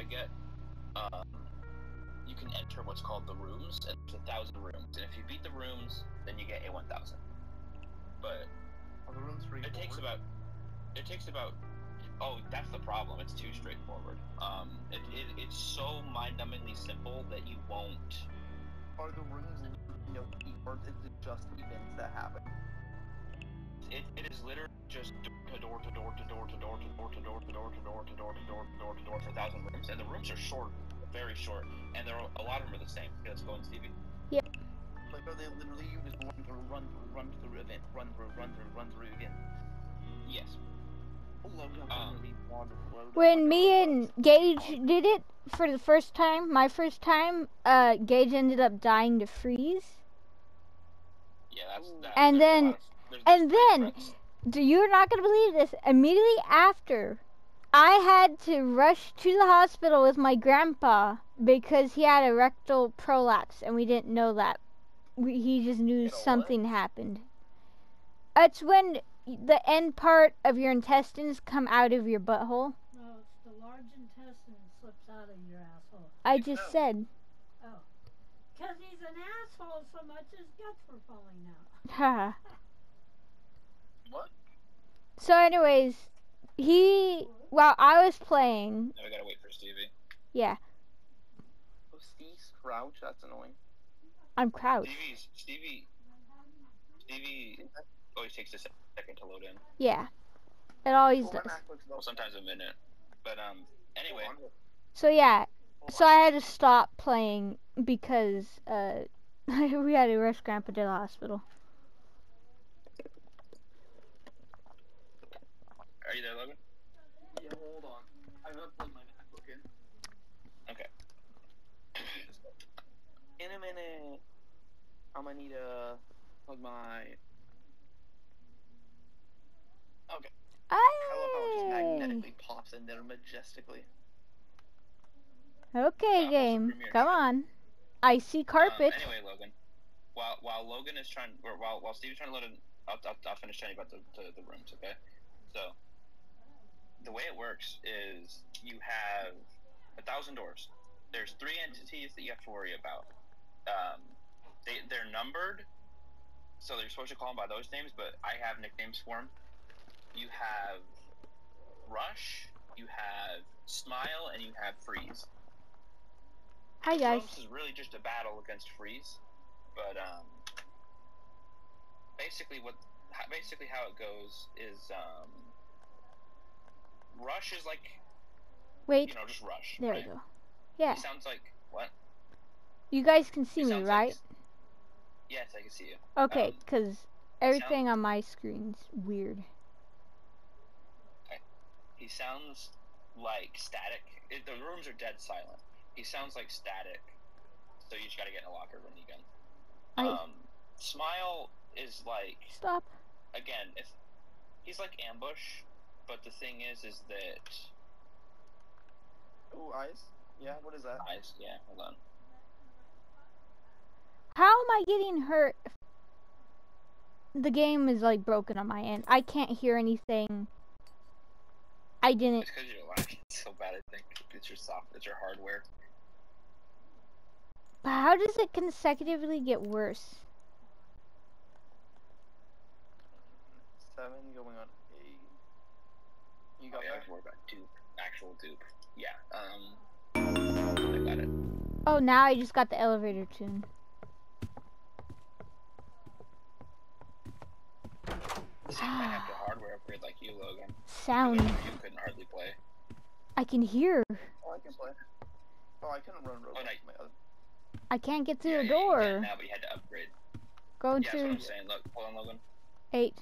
to get, um, you can enter what's called the rooms, and there's a thousand rooms. And if you beat the rooms, then you get a one thousand. But Are the rooms it takes about, it takes about. Oh, that's the problem. It's too straightforward. Um, it, it, it's so mind-numbingly simple that you won't. Are the rooms you know, or is it just events that happen? It, it is literally just door to door to door to door to door to door to door to door to door to door to door to door for a thousand rooms, and the rooms are short, very short, and there a lot of them are the same. Let's go in, Stevie. Like, are they literally you just run through, run through, run through event, run through, run through, run through again? Yes. Um, and When me and. Gage did it for the first time, my first time, uh, Gage ended up dying to freeze. Yeah, that's. Ooh. That, And then- and then- you're not gonna believe this? Immediately after, I had to rush to the hospital with my grandpa because he had a rectal prolapse, and we didn't know that. We, he just knew Had a what? something happened. It's when the end part of your intestines come out of your butthole. No, it's the large intestine slips out of your asshole. I just Oh. said. Oh. Because he's an asshole so much his guts were falling out. Haha. What? so, anyways, he while I was playing, Now we gotta wait for Stevie. yeah, Oh, Steve Crouch, that's annoying. I'm crouched. Stevie's Stevie. Stevie always takes a second to load in. Yeah, it always Well, does. Well, sometimes a minute. But um, anyway, So yeah, Hold so on. I had to stop playing because uh we had to rush Grandpa to the hospital. are you there, Logan? Yeah, hold on. I'm gonna plug my MacBook in. Okay. In a minute. I'm gonna need to plug my. Okay. I love how it just magnetically pops in there majestically. Okay, Uh, game. Come on. I see carpet. Um, anyway, Logan. While while Logan is trying, or while while Stevie's trying to load in, I'll, I'll, I'll finish telling you about the, the the rooms. Okay. So the way it works is you have a thousand doors. There's three entities that you have to worry about. Um, numbered, so they're supposed to call them by those names, but I have nicknames for them. You have Rush, you have Smile, and you have Freeze. Hi guys. Rooms is really just a battle against Freeze, but um, basically what basically how it goes is um, Rush is like Wait, you know just Rush. there we go. Yeah, He sounds like what? you guys can see He me, right? Like, yes, I can see you. Okay, um, because everything on my screen's weird. He sounds like static. It, the rooms are dead silent. He sounds like static. So you just gotta get in a locker room again. I Um, Smile is like stop. again, if he's like ambush, but the thing is, is that Ooh, eyes. Yeah, what is that? eyes. Yeah, hold on. How am I getting hurt? The game is like broken on my end. I can't hear anything. I didn't. It's because you're lagging so bad. I think it's your soft, it's your hardware. But how does it consecutively get worse? Seven going on eight. You Oh, got yeah, I that? have to worry about dupe, actual dupe. Yeah. Um, I got it. Oh, now I just got the elevator tune. See, I have the hardware upgrade like you, Logan. 'cause I Sound. know You couldn't hardly play. I can hear. Oh, I can play. Oh, I couldn't run Roblox. Oh, nice. other. I can't get through Yeah, the yeah, you door. can now, but you had to upgrade. Go Yeah, that's what to I'm saying. Look, hold on, Logan. eight.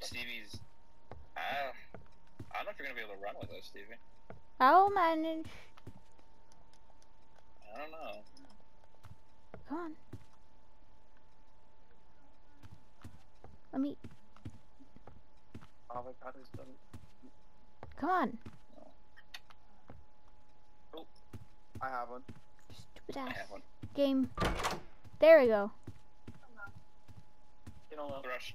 Stevie's. Uh, I don't know if you're gonna be able to run with us, Stevie. I'll manage. I don't know. Come on. Let me. Avocado's done. Come on. Oh, I have one. Stupid I ass have one. game. There we go. You know, The rush.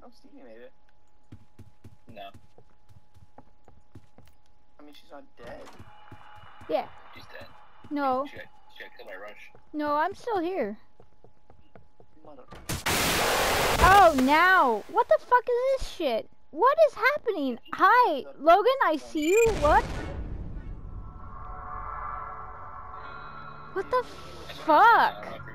No, Stevie made it. No, I mean, she's not dead. Yeah. she's dead. No. She got, killed by Rush. No, I'm still here. Mother. Oh, now. What the fuck is this shit? What is happening? Hi, Logan, I see you. What? What the That's what I'm saying, fuck?